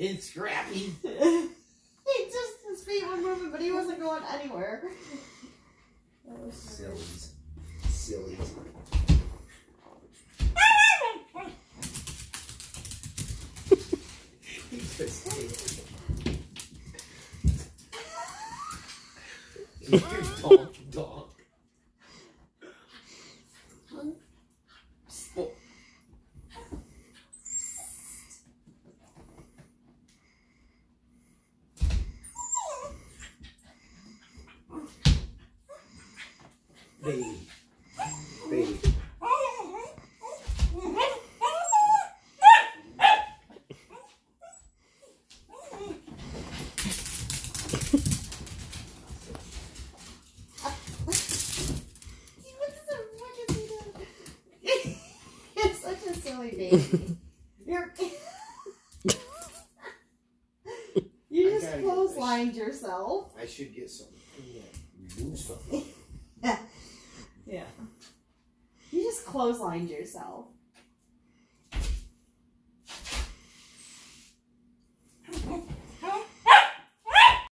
it's scrappy. he just his feet were moving, but he wasn't going anywhere. That was Sillies. Sillies. a silly baby. You're. you just clotheslined yourself. I should get some yeah, remove stuff. Yeah. You just clotheslined yourself.